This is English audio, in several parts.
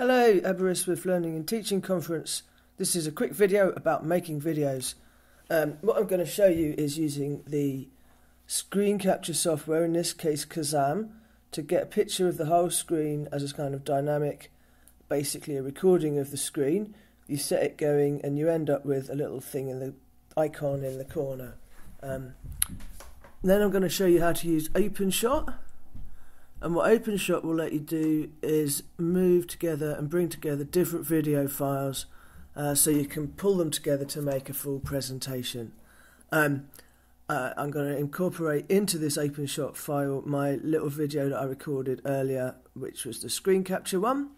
Hello, Aberystwyth Learning and Teaching Conference. This is a quick video about making videos. Um, what I'm going to show you is using the screen capture software, in this case Kazam, to get a picture of the whole screen as a kind of dynamic, basically a recording of the screen. You set it going and you end up with a little thing in the icon in the corner. Um, then I'm going to show you how to use OpenShot. And what OpenShot will let you do is move together and bring together different video files uh, so you can pull them together to make a full presentation. Um, uh, I'm going to incorporate into this OpenShot file my little video that I recorded earlier, which was the screen capture one.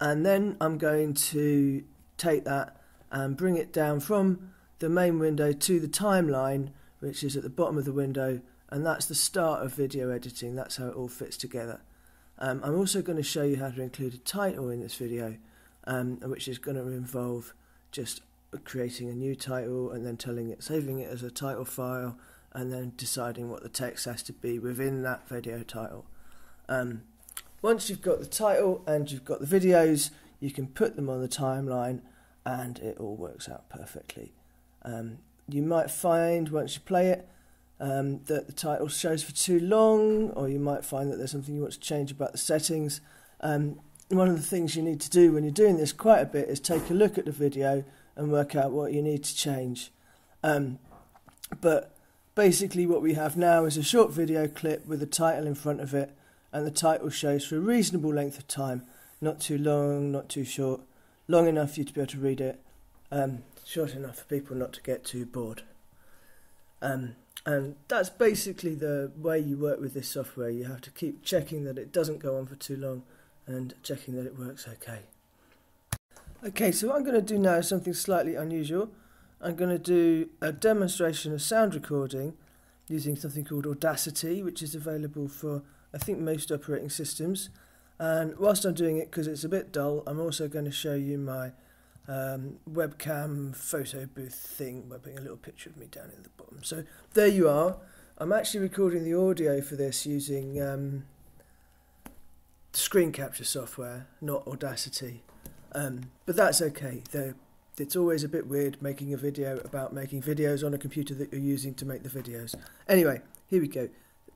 And then I'm going to take that and bring it down from the main window to the timeline, which is at the bottom of the window, and that's the start of video editing. That's how it all fits together. Um, I'm also going to show you how to include a title in this video, um, which is going to involve just creating a new title and then telling it, saving it as a title file, and then deciding what the text has to be within that video title. Um, once you've got the title and you've got the videos, you can put them on the timeline, and it all works out perfectly. Um, you might find once you play it um, that the title shows for too long, or you might find that there's something you want to change about the settings. Um, one of the things you need to do when you're doing this quite a bit is take a look at the video and work out what you need to change. Um, but basically, what we have now is a short video clip with a title in front of it, and the title shows for a reasonable length of time, not too long, not too short, long enough for you to be able to read it, um, short enough for people not to get too bored. Um, and that's basically the way you work with this software. You have to keep checking that it doesn't go on for too long and checking that it works okay. Okay, so what I'm going to do now is something slightly unusual. I'm going to do a demonstration of sound recording using something called Audacity, which is available for, I think, most operating systems. And whilst I'm doing it, because it's a bit dull, I'm also going to show you my um, webcam photo booth thing by putting a little picture of me down in the bottom. So there you are. I'm actually recording the audio for this using um, screen capture software, not Audacity. Um, but that's okay. It's always a bit weird making a video about making videos on a computer that you're using to make the videos. Anyway, here we go.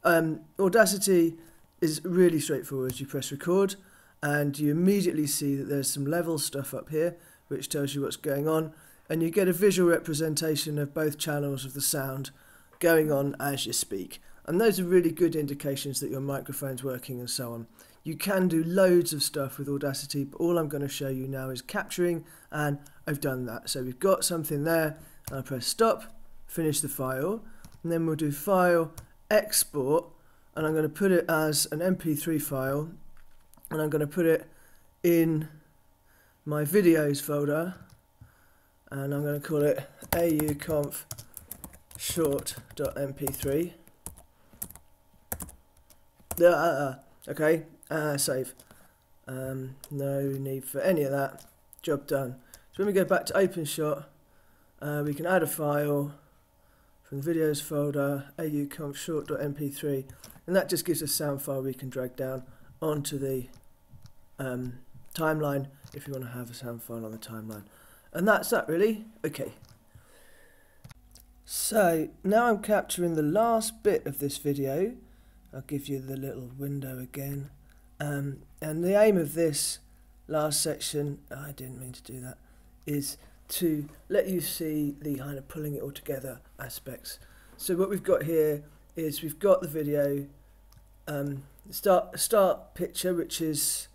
Um, Audacity is really straightforward. You press record and you immediately see that there's some level stuff up here which tells you what's going on, and you get a visual representation of both channels of the sound going on as you speak. And those are really good indications that your microphone's working and so on. You can do loads of stuff with Audacity, but all I'm going to show you now is capturing, and I've done that. So we've got something there, and I press stop, finish the file, and then we'll do file, export, and I'm going to put it as an MP3 file, and I'm going to put it in my videos folder and I'm going to call it auconf short.mp3 uh, uh, okay uh, save. Um, no need for any of that. Job done. So when we go back to OpenShot uh, we can add a file from the videos folder auconf short.mp3 and that just gives us a sound file we can drag down onto the um, timeline if you want to have a sound file on the timeline. And that's that really. Okay. So now I'm capturing the last bit of this video. I'll give you the little window again. Um, and the aim of this last section, I didn't mean to do that, is to let you see the kind of pulling it all together aspects. So what we've got here is we've got the video um, start start picture, which is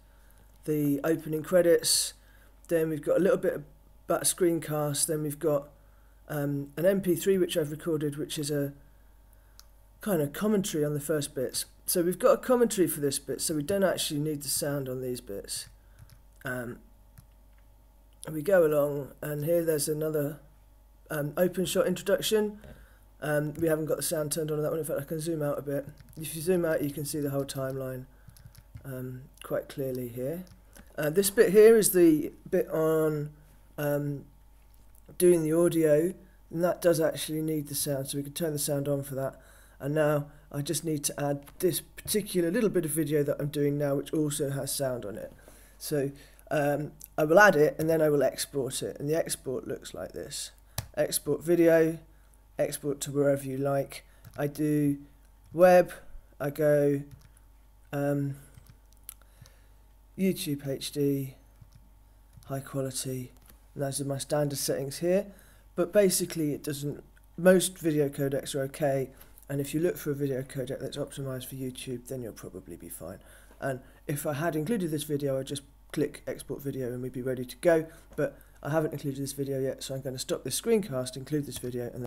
the opening credits. Then we've got a little bit about screencast. Then we've got um, an MP3 which I've recorded, which is a kind of commentary on the first bits. So we've got a commentary for this bit, so we don't actually need the sound on these bits. Um, we go along, and here there's another um, OpenShot introduction. Um, we haven't got the sound turned on on that one. In fact, I can zoom out a bit. If you zoom out, you can see the whole timeline um, quite clearly here. Uh, this bit here is the bit on um, doing the audio, and that does actually need the sound, so we can turn the sound on for that. And now I just need to add this particular little bit of video that I'm doing now, which also has sound on it. So um, I will add it and then I will export it and the export looks like this export video export to wherever you like I do web I go um, YouTube HD high quality and those are my standard settings here. But basically it doesn't most video codecs are okay and if you look for a video codec that's optimized for YouTube then you'll probably be fine. And if I had included this video I'd just click export video and we'd be ready to go. But I haven't included this video yet so I'm going to stop this screencast include this video and